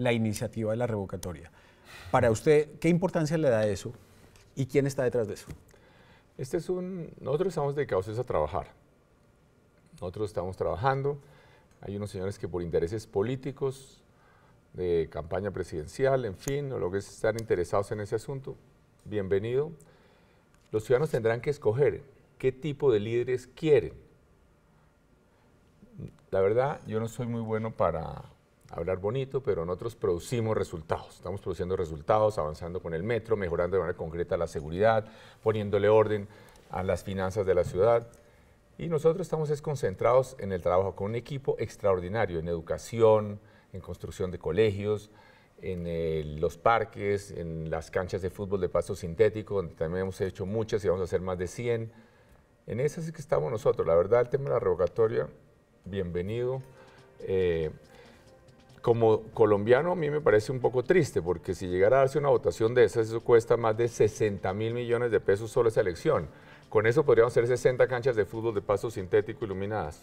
la iniciativa de la revocatoria. Para usted, ¿qué importancia le da eso y quién está detrás de eso? Este es un, nosotros estamos dedicados a trabajar. Nosotros estamos trabajando. Hay unos señores que por intereses políticos, de campaña presidencial, en fin, o lo que es estar interesados en ese asunto, bienvenido. Los ciudadanos tendrán que escoger qué tipo de líderes quieren. La verdad, yo no soy muy bueno para hablar bonito, pero nosotros producimos resultados. Estamos produciendo resultados, avanzando con el metro, mejorando de manera concreta la seguridad, poniéndole orden a las finanzas de la ciudad. Y nosotros estamos concentrados en el trabajo con un equipo extraordinario en educación, en construcción de colegios, en eh, los parques, en las canchas de fútbol de paso sintético, donde también hemos hecho muchas y vamos a hacer más de 100. En eso sí que estamos nosotros. La verdad, el tema de la revocatoria, bienvenido. Eh, como colombiano a mí me parece un poco triste, porque si llegara a darse una votación de esas, eso cuesta más de 60 mil millones de pesos solo esa elección. Con eso podríamos hacer 60 canchas de fútbol de paso sintético iluminadas.